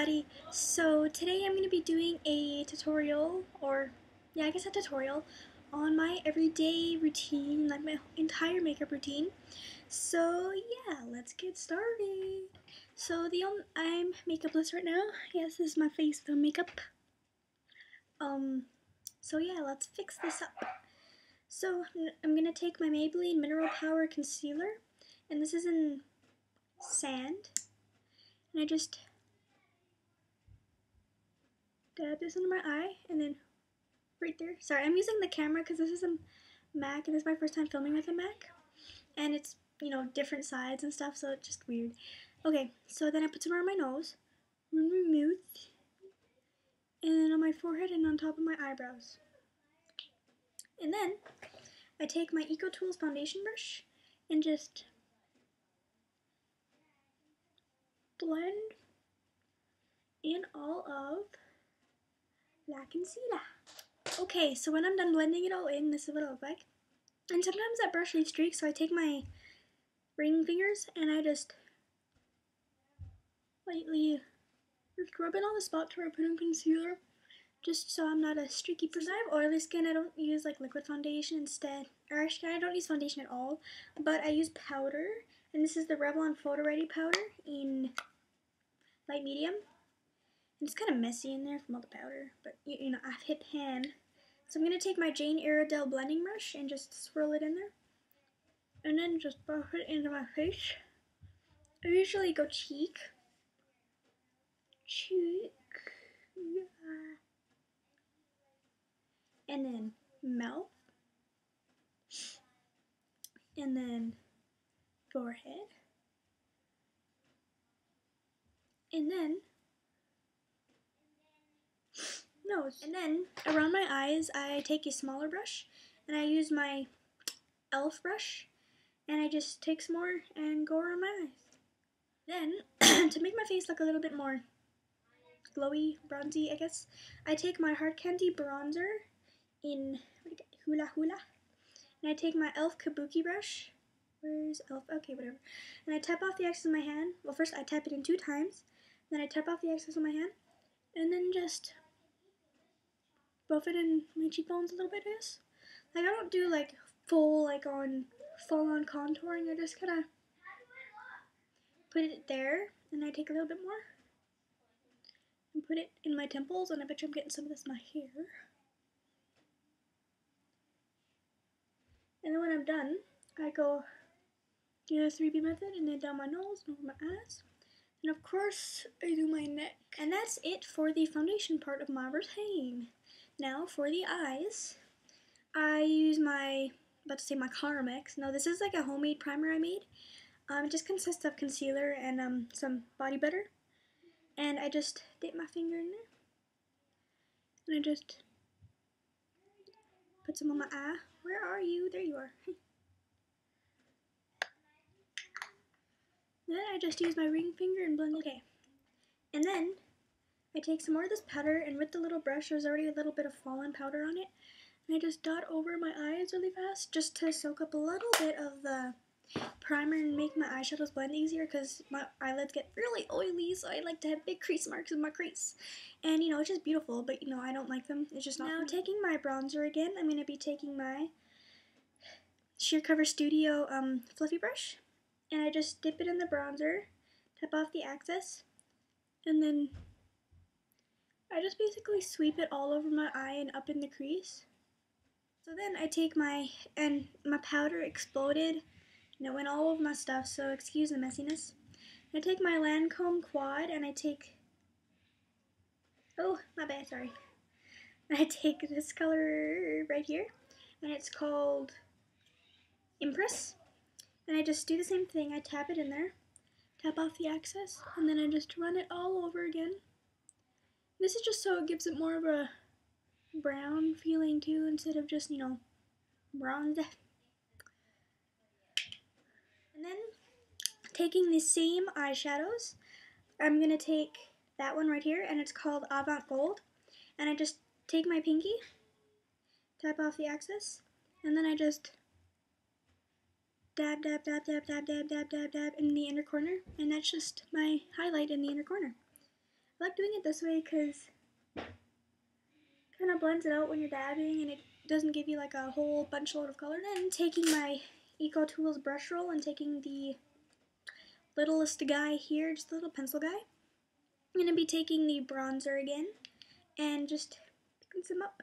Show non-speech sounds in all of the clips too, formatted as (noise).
everybody, so today I'm going to be doing a tutorial, or yeah I guess a tutorial, on my everyday routine, like my entire makeup routine. So yeah, let's get started. So the only, I'm makeupless right now, yes this is my face without makeup. Um, so yeah, let's fix this up. So I'm going to take my Maybelline Mineral Power Concealer, and this is in sand, and I just dab this under my eye and then right there. Sorry, I'm using the camera because this is a Mac and this is my first time filming with a Mac. And it's, you know, different sides and stuff, so it's just weird. Okay, so then I put some on my nose, and then on my forehead and on top of my eyebrows. And then I take my Eco Tools foundation brush and just blend in all of La Concealer. Okay, so when I'm done blending it all in, this is what it looks like. And sometimes that brush leaves streaks, so I take my ring fingers and I just lightly rub it on the spot where I put in concealer, just so I'm not a streaky person. I have oily skin, I don't use like liquid foundation instead. Or actually, I don't use foundation at all, but I use powder. And this is the Revlon Photo Ready powder in light medium. It's kind of messy in there from all the powder, but you, you know, I've hit pan. So I'm going to take my Jane Iredale blending brush and just swirl it in there. And then just buff it into my face. I usually go cheek. Cheek. Yeah. And then mouth. And then forehead. And then nose. And then around my eyes, I take a smaller brush and I use my e.l.f. brush and I just take some more and go around my eyes. Then, (clears throat) to make my face look a little bit more glowy, bronzy, I guess, I take my Hard Candy bronzer in Hula Hula and I take my e.l.f. Kabuki brush. Where's e.l.f.? Okay, whatever. And I tap off the excess of my hand. Well, first I tap it in two times. Then I tap off the excess of my hand. And then just buff it in my cheekbones a little bit, is. Like, I don't do, like, full, like, on, full-on contouring. I just kind of put it there, and I take a little bit more and put it in my temples, and I bet you I'm getting some of this in my hair. And then when I'm done, I go do the 3B method, and then down my nose, and over my eyes. And of course, I do my neck. And that's it for the foundation part of my routine. Now for the eyes, I use my, about to say my Carmex. No, this is like a homemade primer I made. Um, it just consists of concealer and um, some body butter. And I just dip my finger in there. And I just put some on my eye. Where are you? There you are. (laughs) then I just use my ring finger and blend it. Okay. And then I take some more of this powder, and with the little brush, there's already a little bit of fallen powder on it. And I just dot over my eyes really fast, just to soak up a little bit of the primer and make my eyeshadows blend easier, because my eyelids get really oily, so I like to have big crease marks in my crease. And, you know, it's just beautiful, but, you know, I don't like them. It's just not Now, taking my bronzer again, I'm going to be taking my Sheer Cover Studio um, Fluffy Brush, and I just dip it in the bronzer, tap off the excess, and then I just basically sweep it all over my eye and up in the crease. So then I take my, and my powder exploded and it went all over my stuff, so excuse the messiness. I take my Lancome quad and I take, oh, my bad, sorry. (laughs) I take this color right here and it's called Impress. And I just do the same thing, I tap it in there, tap off the excess, and then I just run it all over again. This is just so it gives it more of a brown feeling too, instead of just, you know, bronze. And then, taking the same eyeshadows, I'm going to take that one right here, and it's called Avant Gold. And I just take my pinky, tap off the excess, and then I just dab, dab, dab, dab, dab, dab, dab, dab, dab in the inner corner. And that's just my highlight in the inner corner. I like doing it this way because kind of blends it out when you're dabbing and it doesn't give you like a whole bunch load of color. Then taking my Eco Tools brush roll and taking the littlest guy here, just the little pencil guy. I'm going to be taking the bronzer again and just picking some up.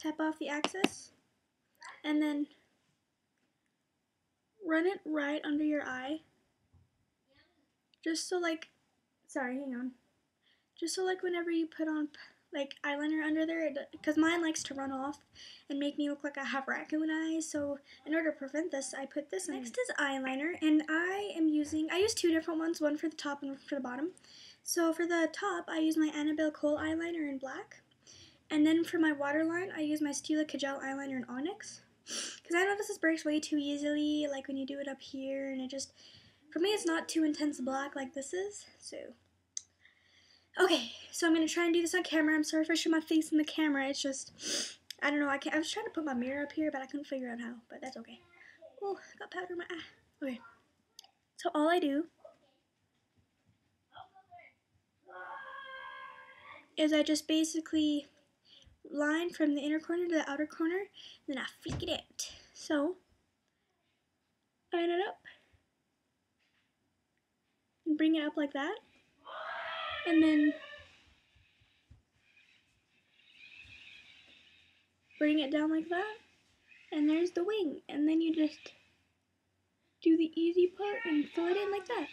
Tap off the axis and then run it right under your eye. Just so like, sorry, hang on. Just so like whenever you put on like eyeliner under there because mine likes to run off and make me look like I have raccoon eyes so in order to prevent this I put this mm. next is eyeliner and I am using I use two different ones one for the top and one for the bottom so for the top I use my Annabelle Kohl eyeliner in black and then for my waterline I use my Stila Kajal eyeliner in onyx because I notice this breaks way too easily like when you do it up here and it just for me it's not too intense black like this is so Okay, so I'm gonna try and do this on camera. I'm sorry if I show my face in the camera. It's just, I don't know. I can't. I was trying to put my mirror up here, but I couldn't figure out how. But that's okay. Oh, I got powder in my eye. Okay. So all I do is I just basically line from the inner corner to the outer corner, and then I flick it out. So, line it up and bring it up like that. And then bring it down like that. And there's the wing. And then you just do the easy part and fill it in like that.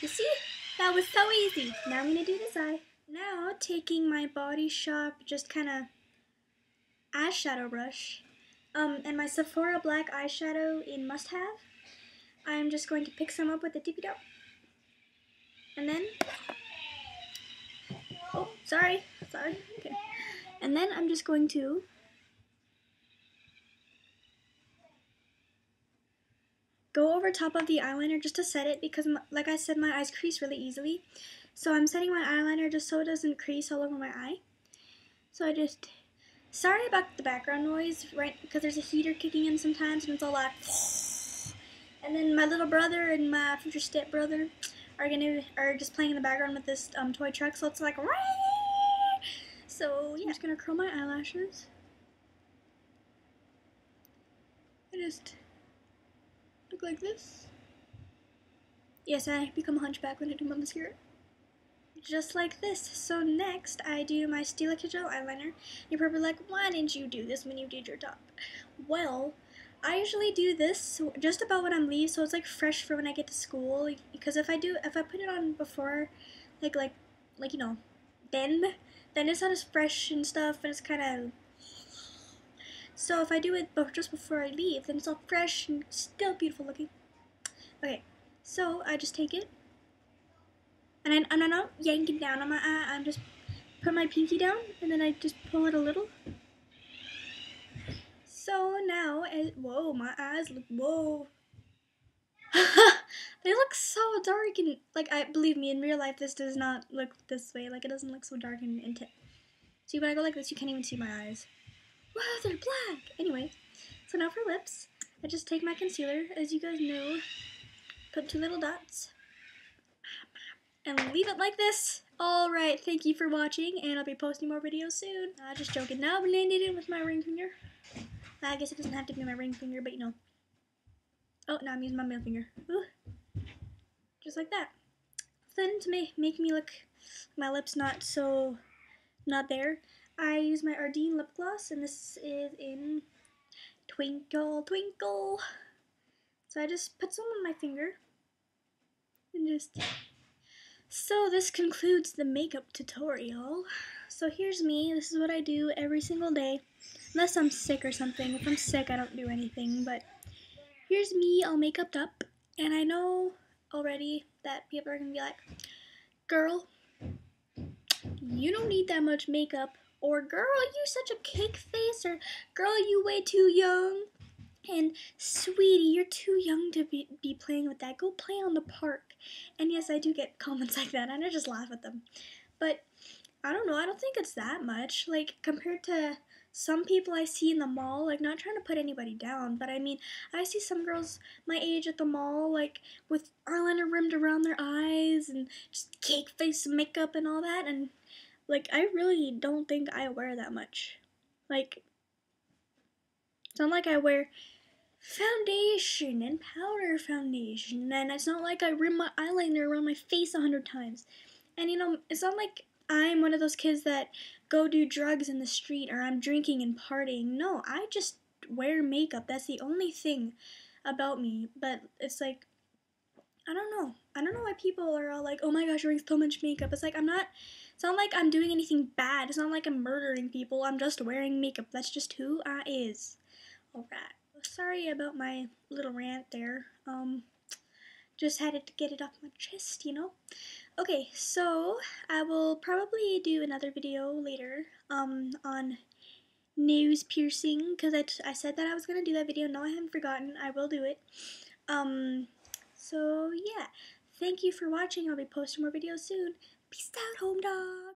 You see? That was so easy. Now I'm gonna do this eye. Now taking my body shop just kind of eyeshadow brush um, and my Sephora black eyeshadow in must have I'm just going to pick some up with the tippy top and then, oh, sorry, sorry, okay. And then I'm just going to go over top of the eyeliner just to set it because, like I said, my eyes crease really easily. So I'm setting my eyeliner just so it doesn't crease all over my eye. So I just, sorry about the background noise, right, because there's a heater kicking in sometimes and it's all like, (sniffs) and then my little brother and my future stepbrother are gonna are just playing in the background with this um, toy truck, so it's like so yeah. I'm just gonna curl my eyelashes. I just look like this. Yes, I become a hunchback when I do my mascara. Just like this. So next, I do my Stila Kajal eyeliner. You're probably like, why didn't you do this when you did your top? Well, I usually do this just about when I'm leave, so it's like fresh for when I get to school. Because if I do, if I put it on before, like like like you know, then then it's not as fresh and stuff, and it's kind of. So if I do it just before I leave, then it's all fresh and still beautiful looking. Okay, so I just take it, and I, I'm not yanking down on my uh, eye. I'm just put my pinky down, and then I just pull it a little. So now, it, whoa, my eyes look, whoa. (laughs) they look so dark and, like, I believe me, in real life, this does not look this way. Like, it doesn't look so dark and intense. See, when I go like this, you can't even see my eyes. Wow, they're black! Anyway, so now for lips, I just take my concealer, as you guys know, put two little dots, and leave it like this. Alright, thank you for watching, and I'll be posting more videos soon. Uh, just joking. Now I'm blending it with my ring finger. I guess it doesn't have to be my ring finger, but you know. Oh, now I'm using my middle finger. Ooh. Just like that. Then to make, make me look my lips not so not there, I use my Ardene lip gloss, and this is in Twinkle Twinkle. So I just put some on my finger and just. So this concludes the makeup tutorial. So here's me. This is what I do every single day. Unless I'm sick or something. If I'm sick, I don't do anything. But here's me all makeuped up. And I know already that people are going to be like, Girl, you don't need that much makeup. Or, girl, you such a cake face. Or, girl, you way too young. And, sweetie, you're too young to be, be playing with that. Go play on the park. And yes, I do get (laughs) comments like that, and I just laugh at them. But, I don't know, I don't think it's that much. Like, compared to some people I see in the mall, like not trying to put anybody down, but I mean, I see some girls my age at the mall, like with eyeliner rimmed around their eyes and just cake face makeup and all that, and like I really don't think I wear that much. Like, it's not like I wear foundation and powder foundation, and it's not like I rim my eyeliner around my face a hundred times. And you know, it's not like I'm one of those kids that go do drugs in the street or I'm drinking and partying. No, I just wear makeup. That's the only thing about me. But it's like, I don't know. I don't know why people are all like, oh my gosh, you're wearing so much makeup. It's like, I'm not, it's not like I'm doing anything bad. It's not like I'm murdering people. I'm just wearing makeup. That's just who I is. Alright. Sorry about my little rant there. Um, just had to get it off my chest, you know? Okay, so I will probably do another video later um, on nose piercing because I, I said that I was going to do that video. No, I haven't forgotten. I will do it. Um, so, yeah. Thank you for watching. I'll be posting more videos soon. Peace out, home dog.